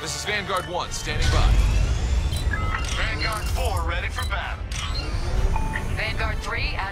This is Vanguard 1 standing by. Vanguard 4 ready for battle. Vanguard 3 out.